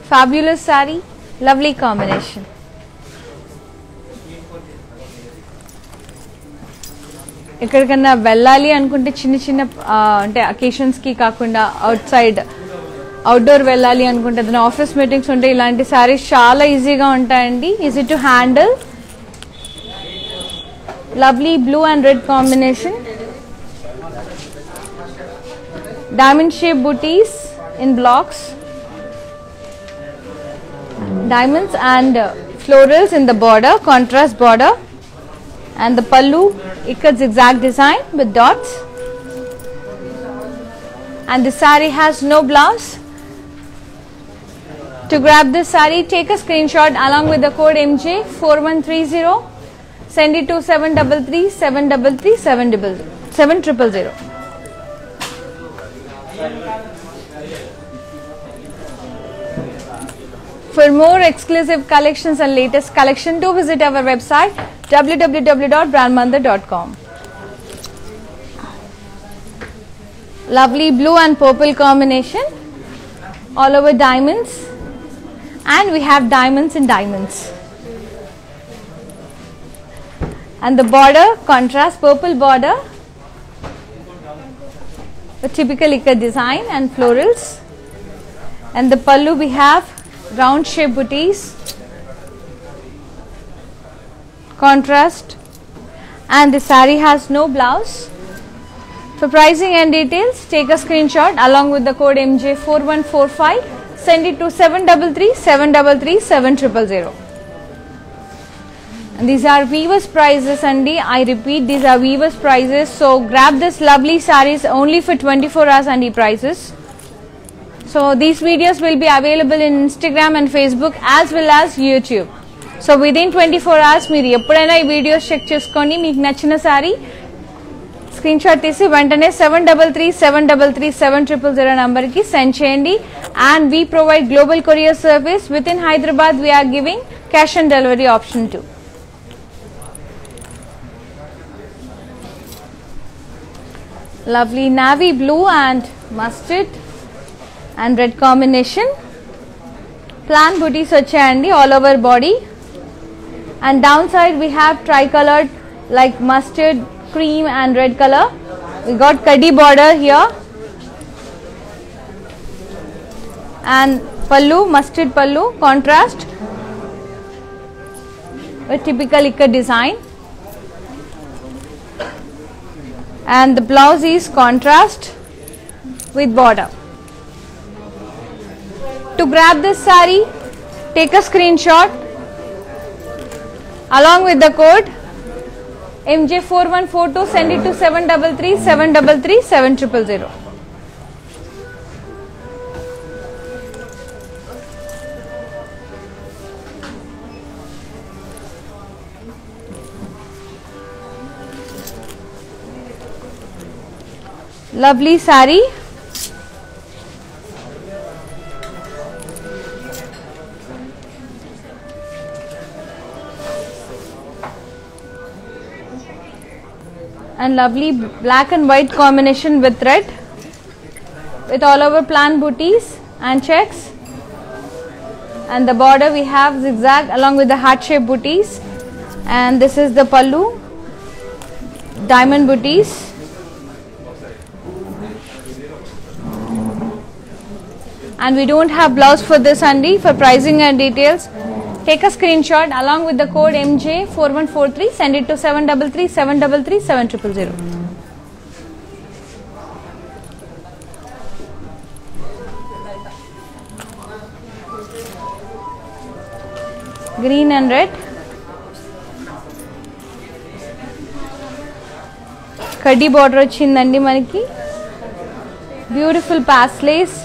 Fabulous saree, lovely combination. ఎక్కడికన్నా వెళ్ళాలి అనుకుంటే చిన్న చిన్న ఆ, అంటే అకేషన్స్కి కాకుండా outside outdoor vellali ankunte adana office meetings unde ilanti sarees chaala easy ga untayandi easy to handle. Lovely blue and red combination. Diamond shape booties in blocks. Diamonds and uh, florals in the border contrast border. And the pallu ikat zigzag design with dots. And the sari has no blouse. To grab this sari, take a screenshot along with the code MJ4130. Send it to 733 733 7000. For more exclusive collections and latest collection, do visit our website www.brandmandir.com. Lovely blue and purple combination, all over diamonds, and we have diamonds in diamonds. And the border contrast purple border, the typical ikat design and florals. And the pallu we have round shape booties. Contrast. And the sari has no blouse. For pricing and details take a screenshot along with the code mj4145 send it to 733 733 7000 and these are weavers prices Andy I repeat these are weavers prices so grab this lovely saris only for 24 hours Andy prices so these videos will be available in Instagram and Facebook as well as YouTube. So within twenty four hours మీరు ఎప్పుడైనా ఈ videos check చేసుకోండి మీకు నచ్చిన sorry screen shot తీసి వెంటనే seven double three seven double three seven triple zero నంబర్కి send చేయండి and we provide global courier service with in Hyderabad we are giving cash on delivery option to lovely navy blue and mustard and red combination plan booties వచ్చాయండి all over body and downside we have tricolored like mustard cream and red color. We got kaddi border here. And pallu mustard pallu contrast A typical ikat design. And the blouse is contrast with border. To grab this sari take a screenshot along with the code MJ4142 send it to 733 733 7000 lovely sari and lovely black and white combination with red with all over plan booties and checks. And the border we have zigzag along with the heart shape booties. And this is the pallu diamond booties. And we don't have blouse for this Andy for pricing and details take a screenshot along with the code MJ4143 send it to 733 733 7000 green and red కడ్డీ border వచ్చిందండి మనకి beautiful paisleys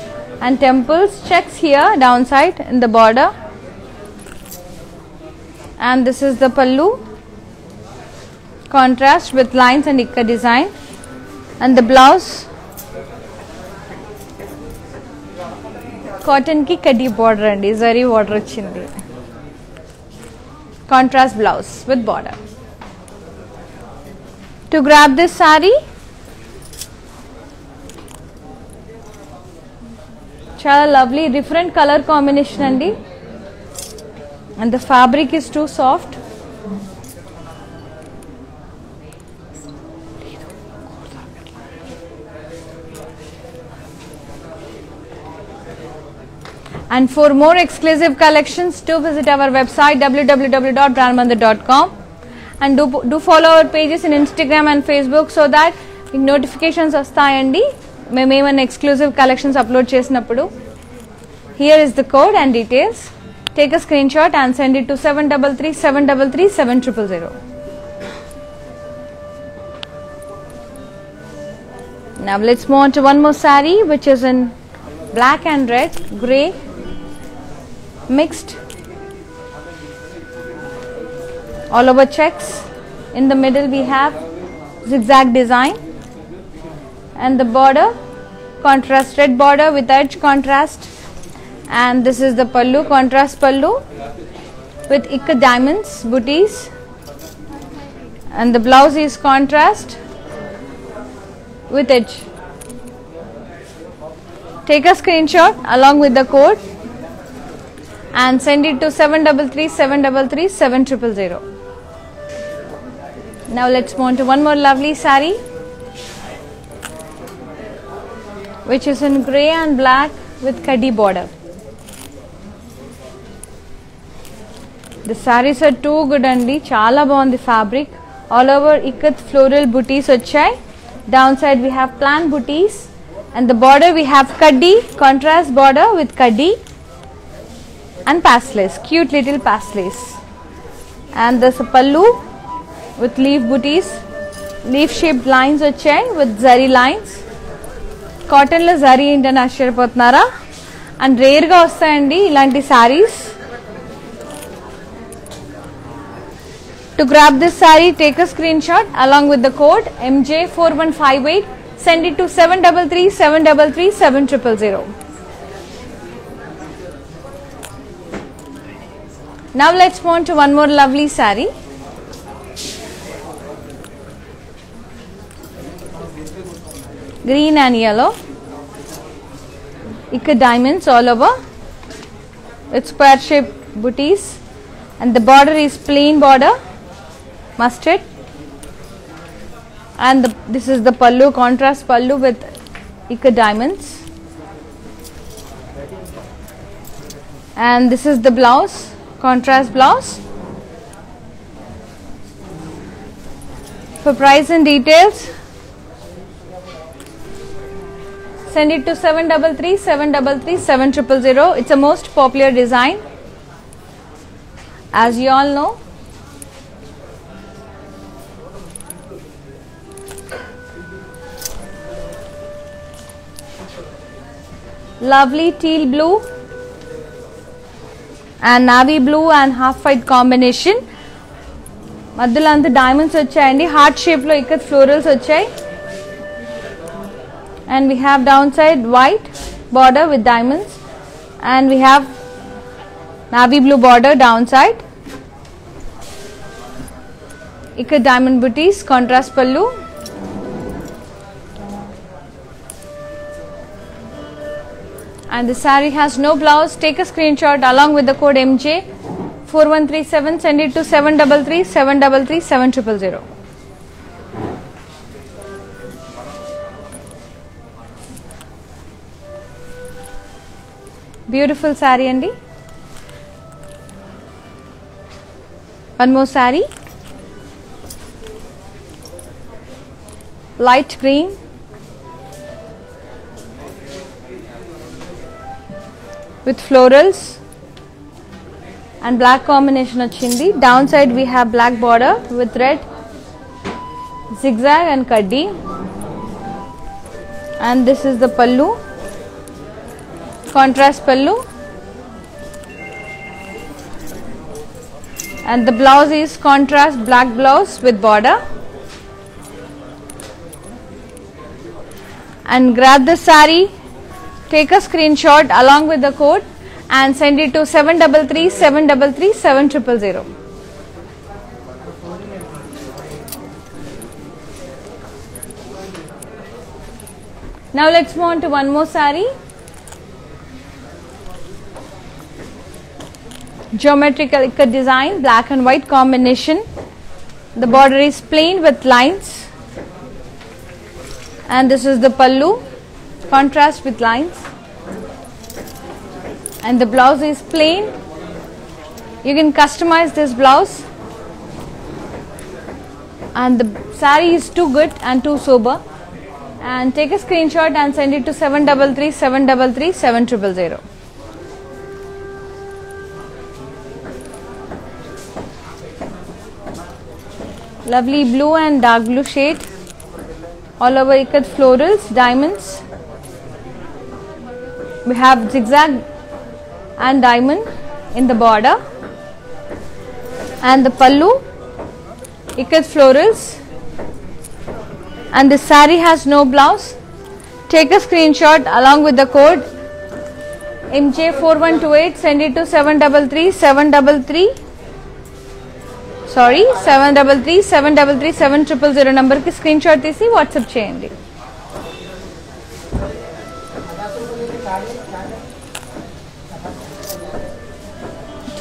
and temples checks here downside in the border and this is the pallu. Contrast with lines and ikat design. And the blouse. Cotton ki kadi border zari border chindi. Contrast blouse with border. To grab this sari chala lovely different color combination mm -hmm and the fabric is too soft? And for more exclusive collections, do visit our website www.brandmandir.com and do, do follow our pages in Instagram and Facebook so that notifications వస్తాయండి. మేము ఏమైనా exclusive exclusive collections upload here Here is the code and details. Take a screenshot and send it to 733 733 7000. Now let's move on to one more sari which is in black and red, grey, mixed, all over checks. In the middle we have zigzag design and the border contrast red border with edge contrast and this is the pallu contrast pallu with ikat diamonds booties and the blouse is contrast with edge. Take a screenshot along with the code and send it to 733 733 7000. Now let's move on to one more lovely sari which is in grey and black with kaddi border. The saris are too good అండి. చాలా బాగుంది fabric all over ikat floral butis వచ్చాయి. Down side we have plain butis and the border we have కడ్డీ contrast border with కడ్డీ and paisleys cute little paisleys and this pallu with leaf butis leaf shaped lines వచ్చాయి with zari lines కాటన్లో జరీ ఏంటని ఆశ్చర్యపోతున్నారా? And రేర్గా వస్తాయండి ఇలాంటి saris To grab this sari, take a screenshot along with the code MJ4158. Send it to 733 733 7000. Now let's move on to one more lovely sari. Green and yellow. Ikat diamonds all over. With square shaped booties. And the border is plain border mustard. And the, this is the pallu contrast pallu with ikat diamonds. And this is the blouse contrast blouse. For price and details send it to 733 733 7000 it's a most popular design. As you all know lovely teal blue and navy blue and half white combination మధ్యలో అంత diamonds వచ్చాయండి. Heart షేప్లో ఇక్కడ florals వచ్చాయి. And we have down side white border with diamonds and we have navy blue border down side ఇక్కడ diamond butis contrast pallu and the sari has no blouse. Take a screenshot along with the code mj 4137 send it to 733 733 7000 beautiful saree andi one more saree light green with florals and black combination of chindi. Downside we have black border with red zigzag and kaddi. And this is the pallu. Contrast pallu. And the blouse is contrast black blouse with border. And grab the sari take a screenshot along with the code and send it to 733 733 7000. Now let's move on to one more sari. Geometrical design, black and white combination. The border is plain with lines. And this is the pallu, contrast with lines. And the blouse is plain. You can customize this blouse. And the sari is too good and too sober and take a screenshot and send it to 733 733 7000. Lovely blue and dark blue shade. All over ikat florals, diamonds We have zigzag and diamond in the border. And the pallu, ikat florals, and the sari has no blouse take a screenshot along with the code mj4128 send it to 733 733 sorry seven double three seven double three seven triple zero నెంబర్కి screen shot తీసి WhatsApp చేయండి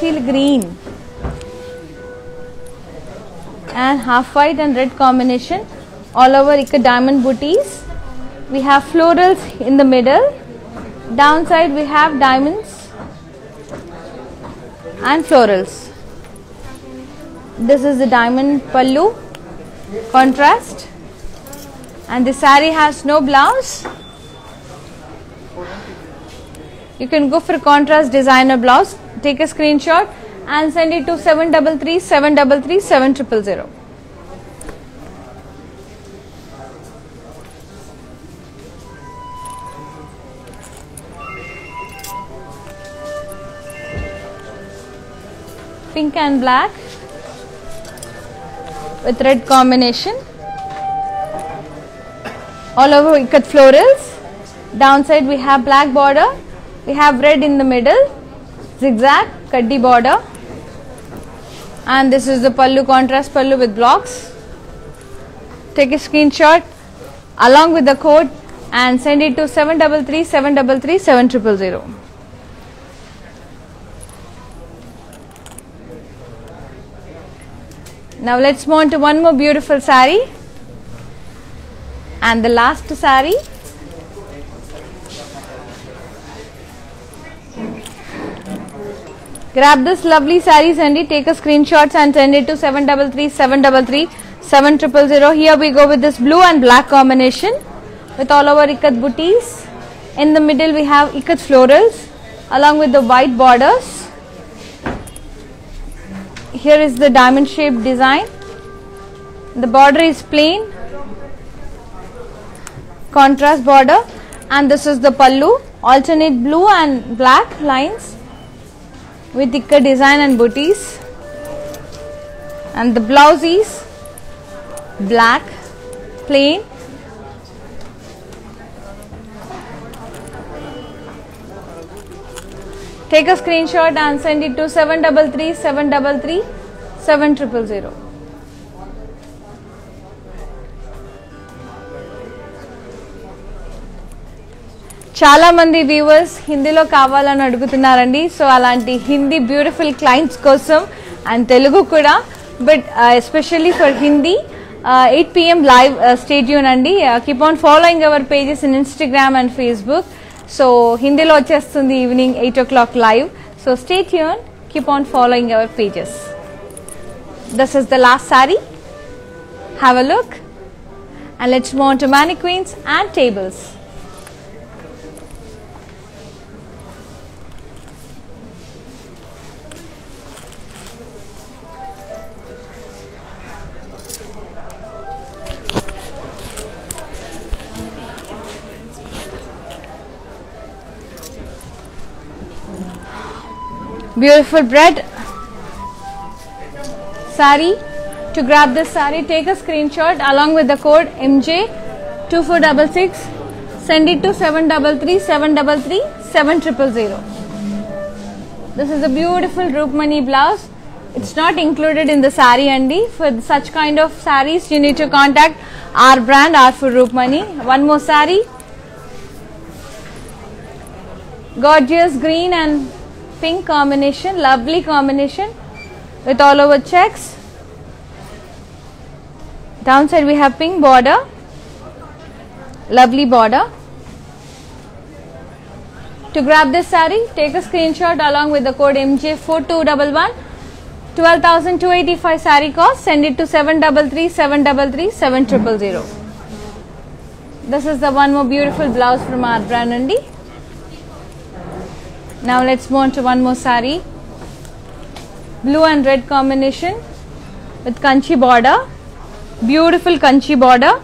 teal green. And half white and red combination. All over ikat diamond booties. We have florals in the middle. Downside we have diamonds and florals. This is the diamond pallu. Contrast. And the sari has no blouse you can go for contrast designer blouse take a screenshot and send it to 733 733 7000 pink and black with red combination. All over ikat florals. Downside we have black border we have red in the middle zigzag kaddi border and this is the pallu contrast pallu with blocks take a screenshot along with the code and send it to 733 733 7000 Now let's move on to one more beautiful sari. And the last sari. Grab this lovely sari, send it, take a screenshot and send it to 733 733 7000. Here we go with this blue and black combination with all our ikat booties. In the middle we have ikat florals along with the white borders. Here is the diamond shaped design. The border is plain. Contrast border. And this is the pallu. Alternate blue and black lines with thicker design and booties and the blouse is black plain Take a screenshot and send it to 733 733 7000. చాలా మంది viewers హిందీలో కావాలని అడుగుతున్నారండి. So అలాంటి Hindi beautiful clients కోసం and Telugu కూడా. But especially for Hindi eight PM live stadium అండి. Keep on following our pages in Instagram and Facebook so హిందీలో వచ్చేస్తుంది evening eight o'clock live so stay Yoon keep on following our pages this is the last sari have a look and let's move to mannequins and tables beautiful bread sari to grab this sari take a screenshot along with the code mj 2466 send it to 733 733 7000. This is a beautiful Rupmani blouse. It's not included in the sari Andy. For such kind of saris, you need to contact our brand, R for Rupmani. One more sari. Gorgeous green and pink combination, lovely combination with all over checks. Downside we have pink border, lovely border. To grab this saree, take a screenshot along with the code MJ4211. 12,285 saree cost. Send it to 733 733 7000. This is the one more beautiful blouse from our brand Andy. Now let's move on to one more saree. Blue and red combination with kanchi border. Beautiful kanchi border.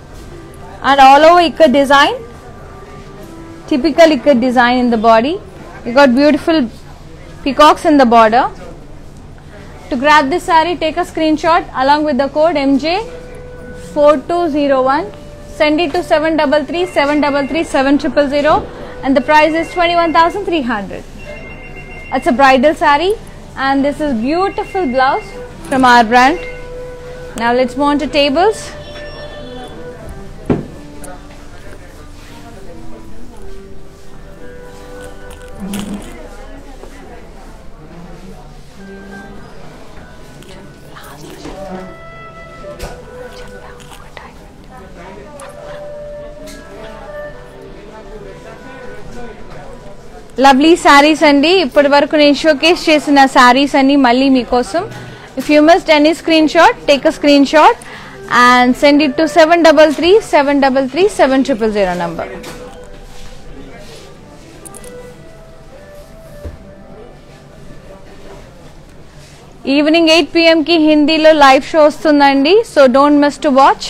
And all over ikat design. Typical ikat design in the body. You got beautiful peacocks in the border. To grab this saree take a screenshot along with the code mj4201 send it to 733 733 7000 and the price is 21300 it's a bridal saree and this is beautiful blouse from our brand. Now let's move on to tables lovely saris అండి. ఇప్పటి వరకు నేను showcase చేసిన శారీస్ అన్ని మళ్ళీ మీకోసం. If you must any screenshot take a screenshot and send it to seven double three seven double three seven triple zero number evening eight పిఎంకి హిందీలో live show వస్తుందండి. So don't miss to watch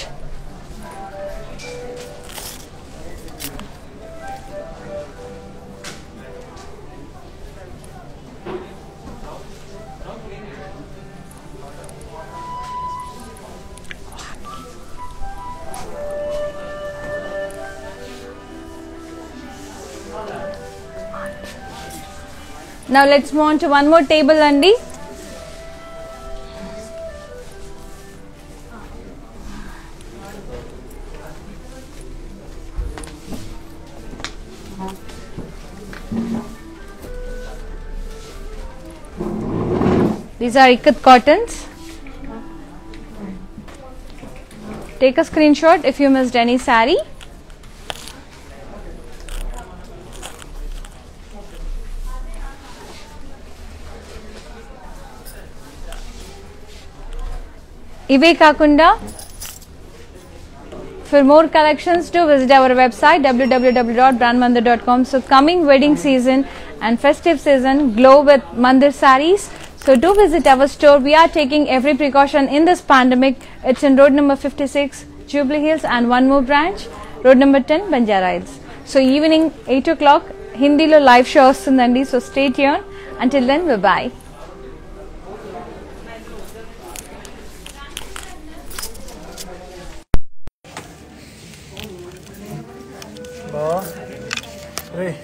Now let's move on to one more table అండి These are ikat cottons. Take a screenshot if you missed any sari. ఇవే కాకుండా For more collections, do visit our website www.brandmandir.com. So, coming wedding season and festive season, glow with Mandir saris. So, do visit our store. We are taking every precaution in this pandemic. It's in road number 56, Jubilee Hills, and one more branch, road number 10, Banjara Hills. So, evening 8 o'clock, Hindi lo live show ostundandi. So, stay tuned. Until then, bye bye. 好可以